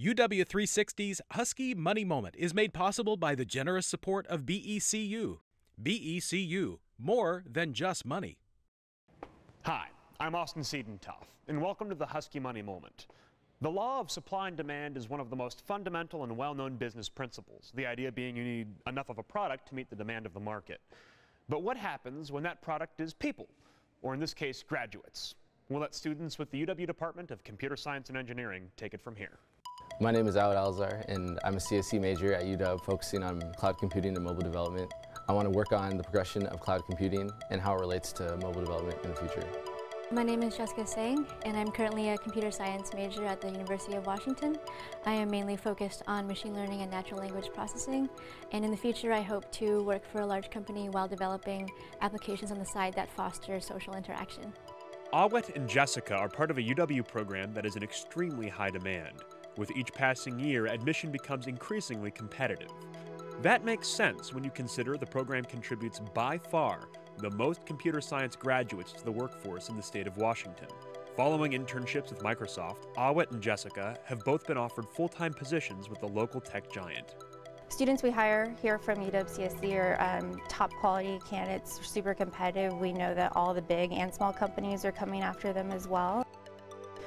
UW360's Husky Money Moment is made possible by the generous support of BECU. BECU, more than just money. Hi, I'm Austin Siedentoff, and welcome to the Husky Money Moment. The law of supply and demand is one of the most fundamental and well-known business principles, the idea being you need enough of a product to meet the demand of the market. But what happens when that product is people, or in this case, graduates? We'll let students with the UW Department of Computer Science and Engineering take it from here. My name is Awet Alazar, and I'm a CSE major at UW focusing on cloud computing and mobile development. I want to work on the progression of cloud computing and how it relates to mobile development in the future. My name is Jessica Tsang, and I'm currently a computer science major at the University of Washington. I am mainly focused on machine learning and natural language processing, and in the future I hope to work for a large company while developing applications on the side that foster social interaction. Awet and Jessica are part of a UW program that is in extremely high demand. With each passing year, admission becomes increasingly competitive. That makes sense when you consider the program contributes by far the most computer science graduates to the workforce in the state of Washington. Following internships with Microsoft, Awet and Jessica have both been offered full-time positions with the local tech giant. Students we hire here from UW-CSE are um, top quality candidates, super competitive. We know that all the big and small companies are coming after them as well.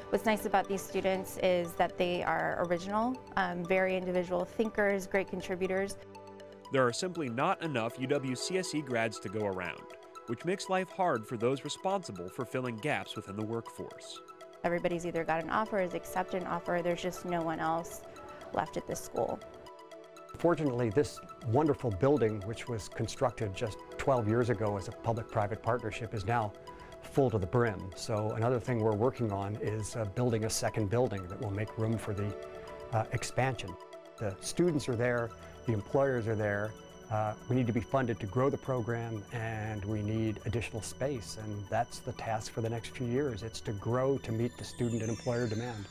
What's nice about these students is that they are original, um, very individual thinkers, great contributors. There are simply not enough UW-CSE grads to go around, which makes life hard for those responsible for filling gaps within the workforce. Everybody's either got an offer, has accepted an offer, there's just no one else left at this school. Fortunately, this wonderful building, which was constructed just 12 years ago as a public-private partnership, is now full to the brim. So another thing we're working on is uh, building a second building that will make room for the uh, expansion. The students are there, the employers are there. Uh, we need to be funded to grow the program and we need additional space and that's the task for the next few years. It's to grow to meet the student and employer demand.